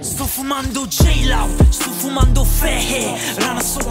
Sto fumando J-Loud, sto fumando Fehe Rana sopra